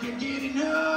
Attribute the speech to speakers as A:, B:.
A: can't get enough.